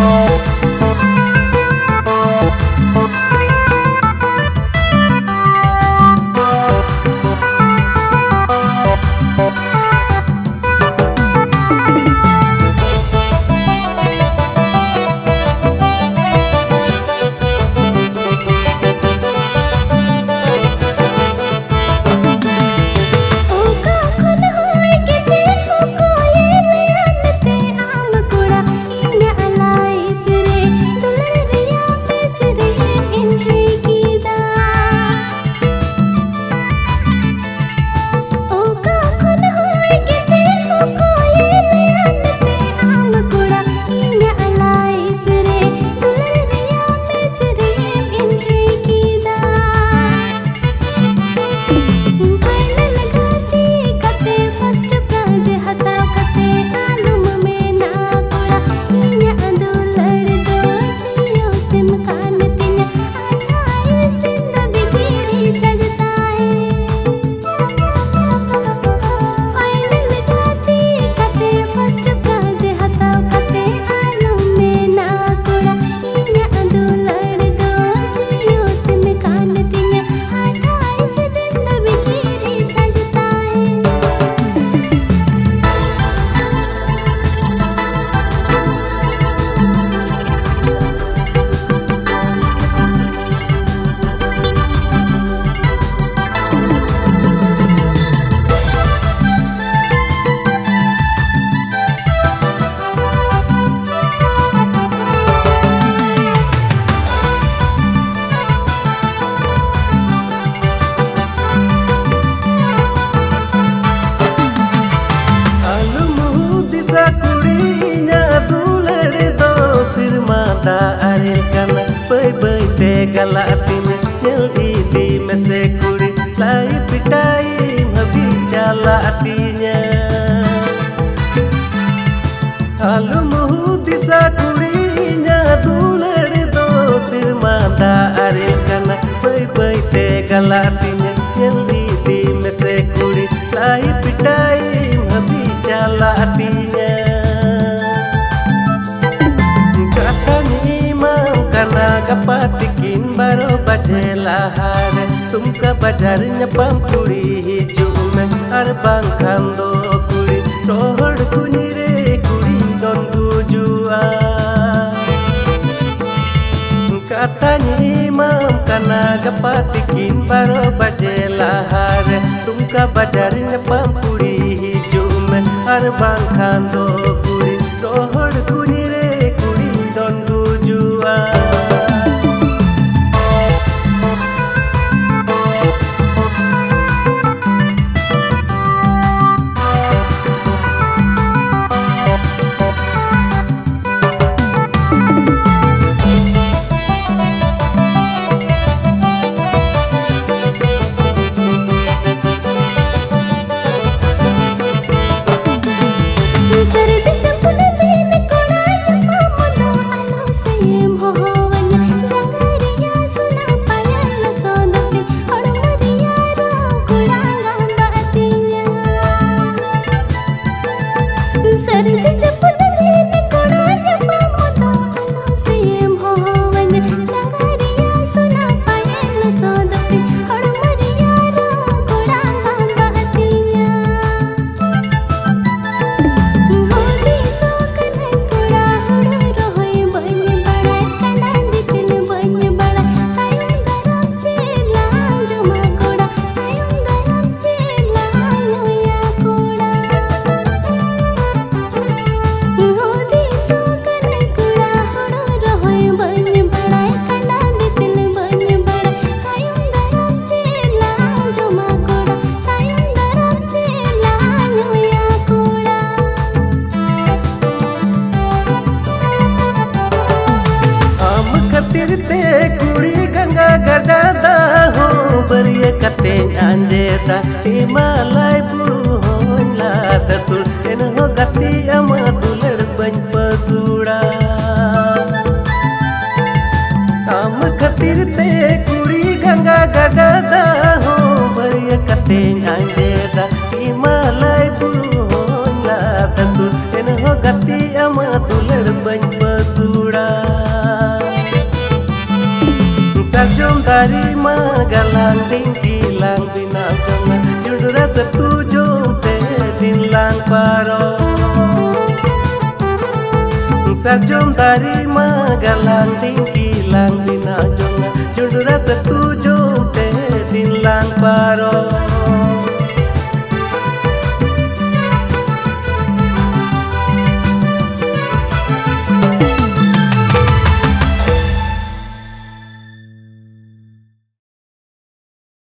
Oh. airkan bai bai te galatin jaldi di mese kuri lai pikai mabi jala atinya. Alumuhu disa kurinya duler do sir mata airkan bai bai te galatin jaldi di mese kuri lai नाग पाति किन बरो बजेला हार तुमका बजार न पंपुड़ी ही जुम अर बांखां दो कुड़ी रोहड़ कुनी रे कुड़ी दोन गुजुआ कतानी माम का नाग किन बरो बजेला हार तुमका बजर न पंपुड़ी ही जुम अर बांखां सिर कुड़ी गंगा गजादा हो बरिय कते आंजेता ते। मालाय दुलड बन आम खतिर कुड़ी गंगा गजादा हो बरिय कते आंजेता Jom dari magalang lang dilang binajong Yundur rasa tujung te dilang paro. Sajong dari magalang lang dilang binajong Yundur rasa tujung te dilang paro.